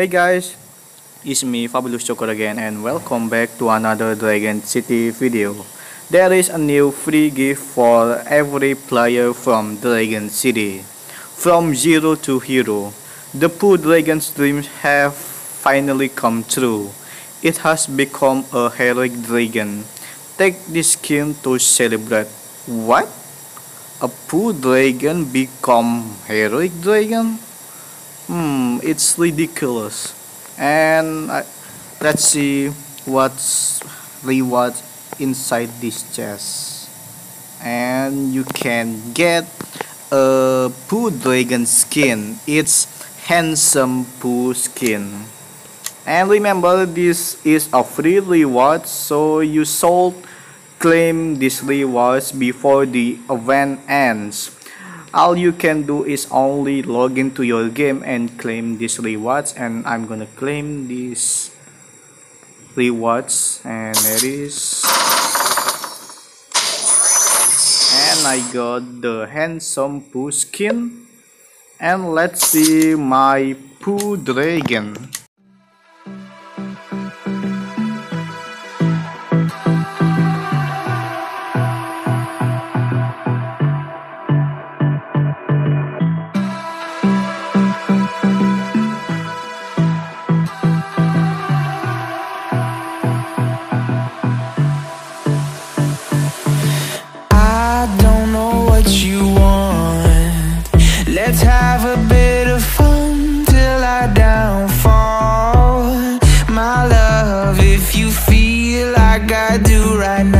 Hey guys, it's me Fabulous Joker again and welcome back to another Dragon City video. There is a new free gift for every player from Dragon City. From zero to hero, the Poo Dragon's dreams have finally come true. It has become a heroic dragon. Take this skin to celebrate. What? A Poo Dragon become heroic dragon? Hmm, it's ridiculous. And uh, let's see what's reward inside this chest. And you can get a Poo Dragon skin. It's handsome Poo skin. And remember this is a free reward so you should claim these rewards before the event ends all you can do is only log into your game and claim these rewards and I'm gonna claim these rewards and there is and I got the handsome Poo skin. And let's see my poo dragon Let's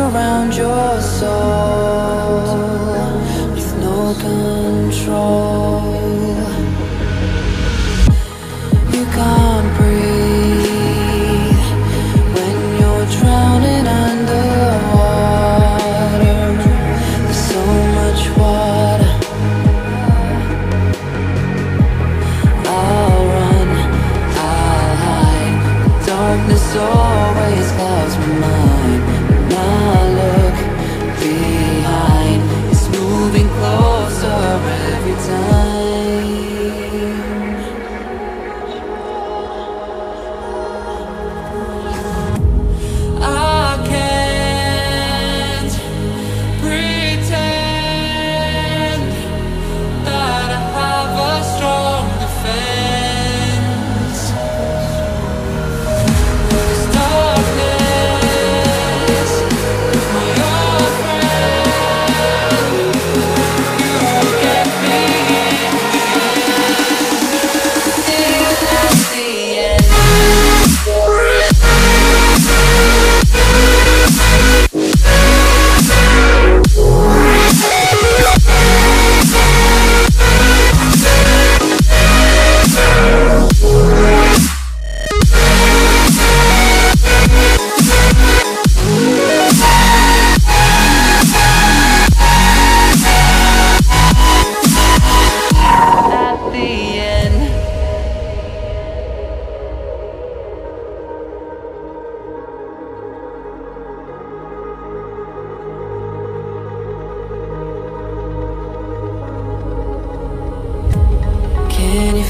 around your soul with no control.